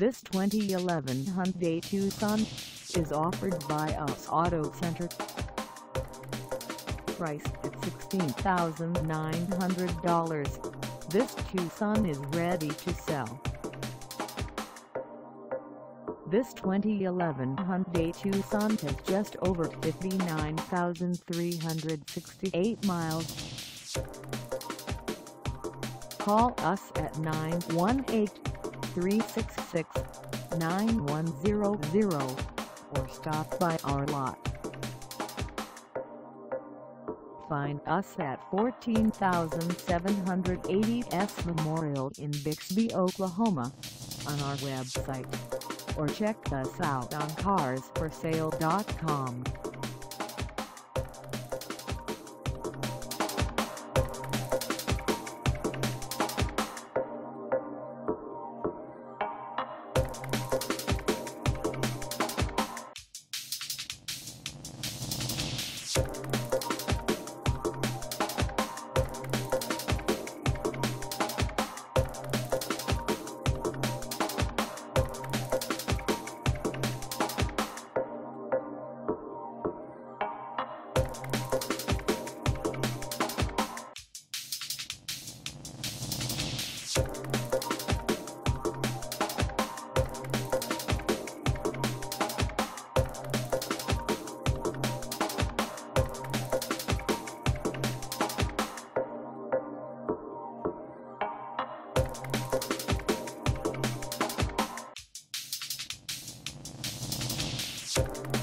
This 2011 Hyundai Tucson is offered by US Auto Center. Price at $16,900. This Tucson is ready to sell. This 2011 Hyundai Tucson has just over 59,368 miles. Call us at 918-366-9100 or stop by our lot. Find us at 14780 S Memorial in Bixby, Oklahoma on our website or check us out on carsforsale.com. Thank